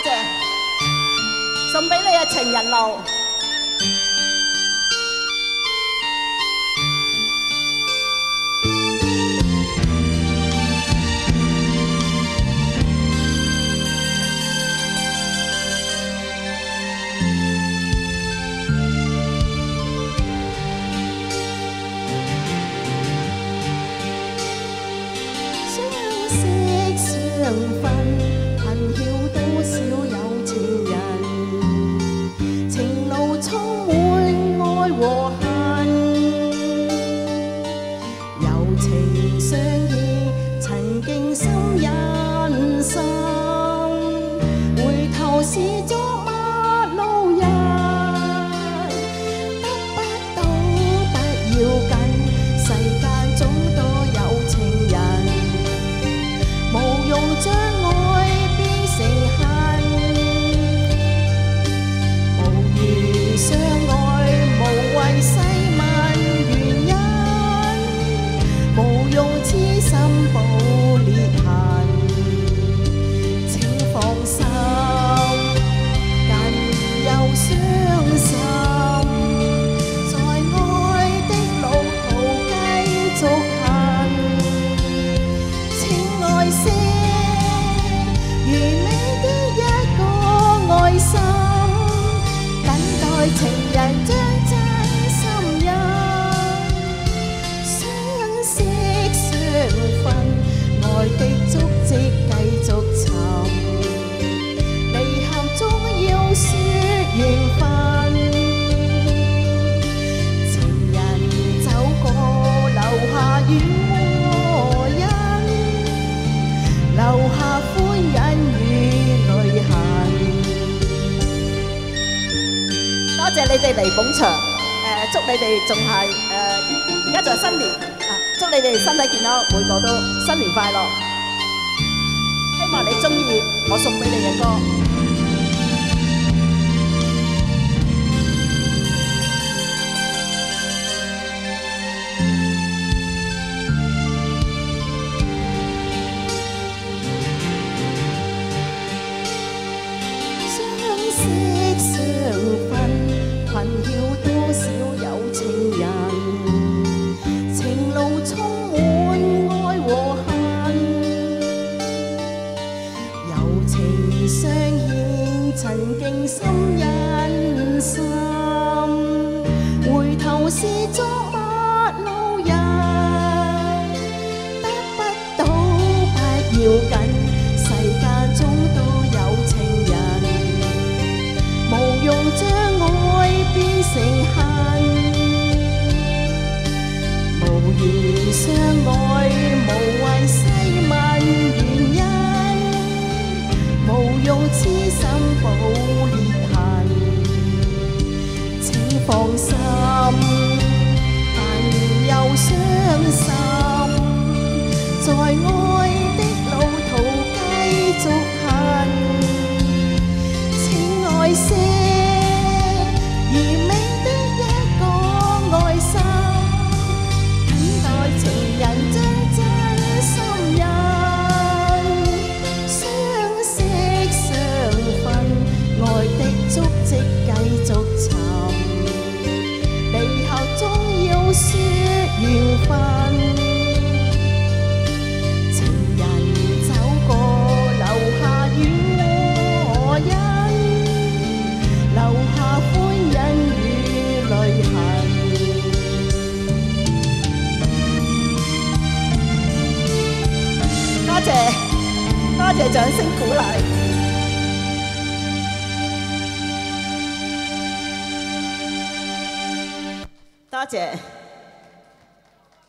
多谢，送俾你啊情人路。相识相分，少有情人？情路充满爱和恨，柔情相依，曾经心印心。回头是心，等待情人将真心印，相识相分，爱的謝你哋嚟捧場，誒、祝你哋仲係誒，而家就係新年，啊，祝你哋身體健康，每個都新年快樂。希望你中意我送俾你嘅歌。情人，情路充满爱和恨，柔情相欠，曾经心印心，回头是痴心報裂痕，请放心。但愿又伤心，在爱的路途继续行，请爱惜嘅掌聲鼓勵。多謝。